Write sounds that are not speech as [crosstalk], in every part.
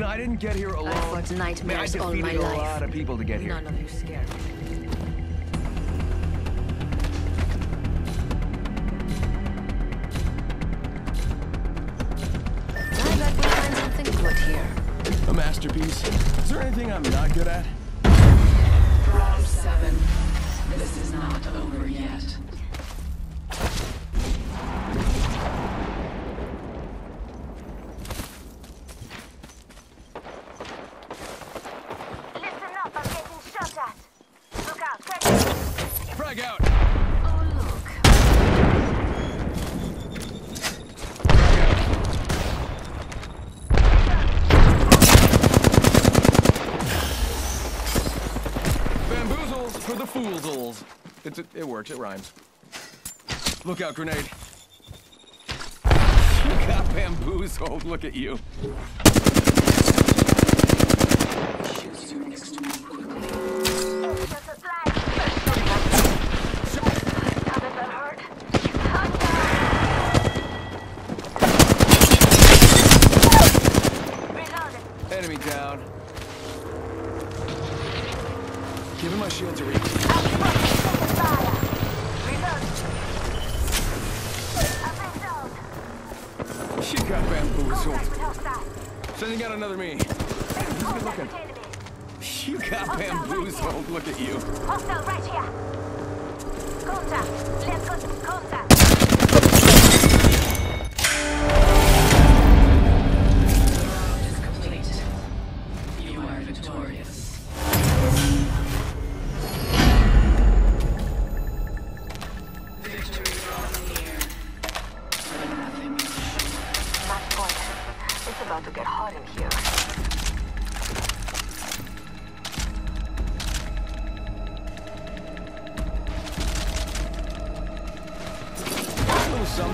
You know, I didn't get here alone. I've fought Man, I nightmares all my defeated a life. lot of people to get here. None of you scare me. I bet we find something good here. A masterpiece. Is there anything I'm not good at? Round seven. This is not over yet. Listen up, I'm getting shot at. Look out, quick. Frag out! Oh, look. Bamboozles for the foolsels. It's a, it works, it rhymes. Look out, grenade. [laughs] You got bamboozled, look at you. Choose your next move quickly. Extra supplies. Now that that hurt. Reloading. Enemy down. Giving my shields a reach. She got bamboozled. Sending out another me. Who's good looking? You got bamboozled, look at you. Hostile right here. Contact.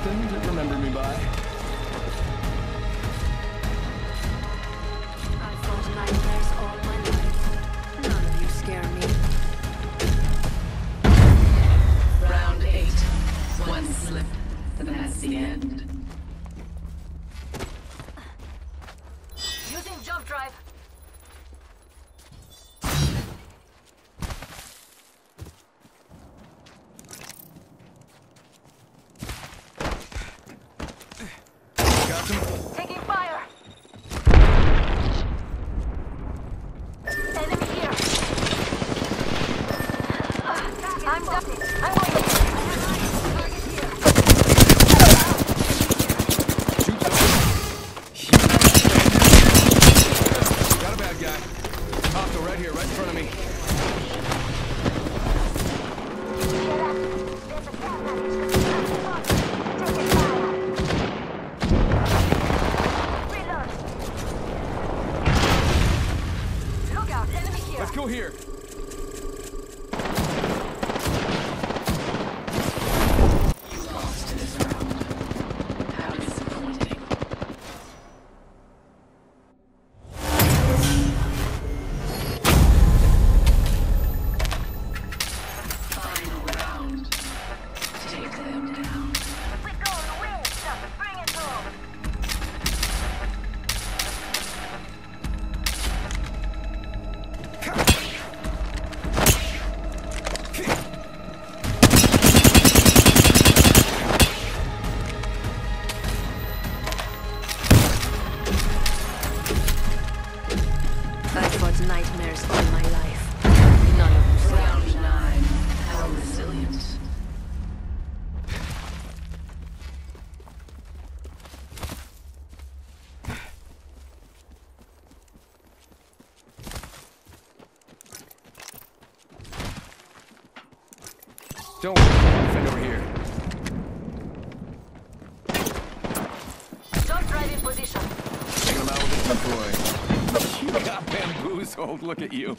Something to remember me by. I've fought nightmares all my life. None of you scare me. Round eight. One slip, and that's the end. Using jump drive. Some? Taking fire. Enemy here. Ah, I'm done. I'm waiting. Target here. Shoot Got a bad guy. Hostile right here, right in front of me. Here. I've nightmares all my life. None of you scare me. Round nine. How resilient. Don't defend over here. Jump drive in position. Taking him out with a decoy. Got bamboozled, look at you.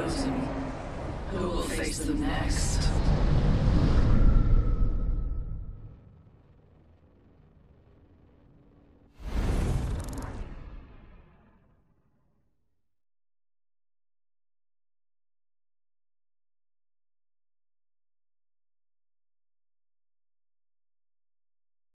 chosen. Who will face them next?